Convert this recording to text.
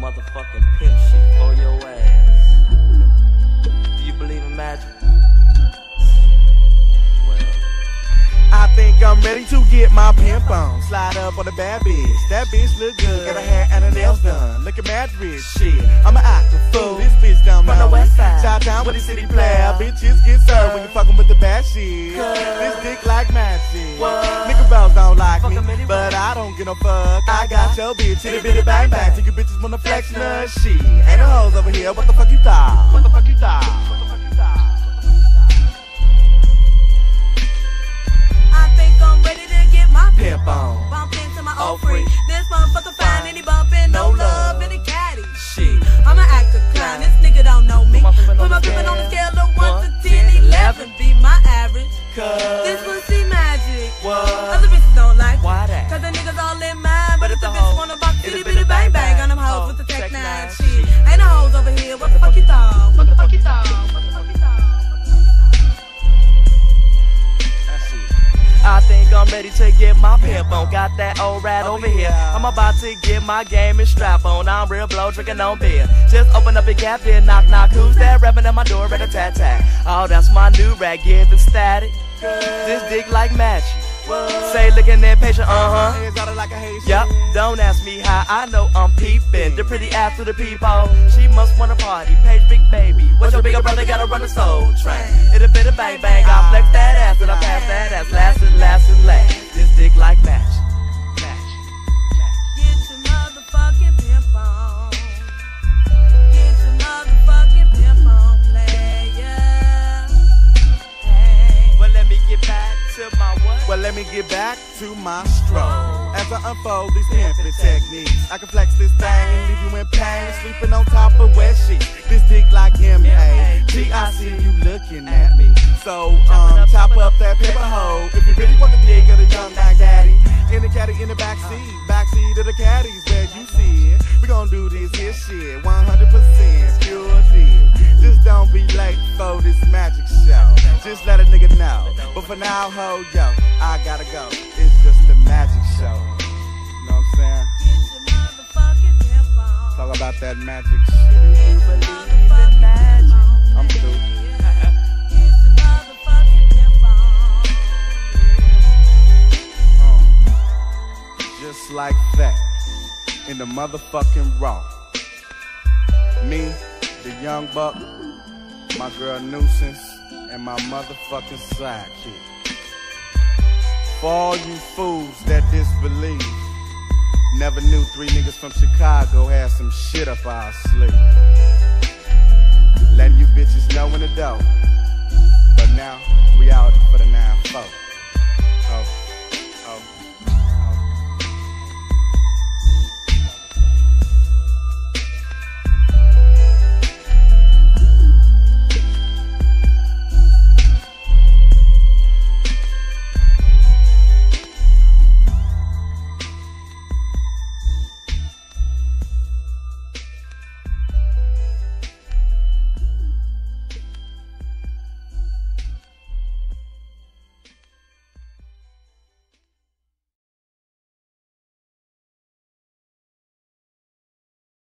motherfucking pimp shit for your ass. Do you believe in magic? Well, I think I'm ready to get my pimp on. Slide up on the bad bitch. That bitch look good. Got her hair and her nails done. Looking mad rich. Shit, I'm an actor fool. This bitch down From the west side. Shot down with the city player. Bitches get served when you fucking with the bad shit. This dick like but I don't give no fuck. I got got your bitch. Itty bitty bang bang. Take your bitches wanna flex nut shit. Ain't no hoes over here. What the fuck you thought? What the fuck you thought? What the fuck you thought? I think I'm ready to get my Pimp on. Bump into my old free. free. This motherfucker fine and he bumping no No love. love in the caddy. shit. I'ma act a clown. This nigga don't know me. Put my pimpin' on the on the scale. of 1 One, to 10, 10, 11. Be my average. Cause ready to get my pimp on. Got that old rat over here. I'm about to get my game strap on. I'm real blow, drinking on beer. Just open up your gap, then knock knock. Who's there? Rapping at my door, rat a tat tat. Oh, that's my new rag, giving static. This dick like magic. Say looking impatient, uh huh. Like. Yup, don't ask me how I know I'm peeping. The pretty ass to the people, she must wanna party. Page big baby, what's your bigger brother gotta run the soul train? It'll be a bang bang, Get your motherfucking pimp on, player. Hey. Well, let me get back to my what? Well, let me get back to my stroll. As I unfold these pimping techniques, I can flex this thing and leave you in pain. Sleeping on top of wet sheets. This dick like M.A. G, I see you looking at me. So, um, chop up that paper hole If you really want the dig of the young Mac Daddy. In the caddy in the back seat. Back seat of the caddies where you see. We gon' do this here shit. 100% pure deal. Just don't be late for this magic show. Just let a nigga know. But for now, ho, yo, I gotta go. It's just a magic that magic shit. I'm through. Uh, just like that. In the motherfucking raw. Me, the young buck, my girl Nuisance, and my motherfucking sidekick. For all you fools that disbelieve, never knew three niggas from Chicago had some shit up our sleeve.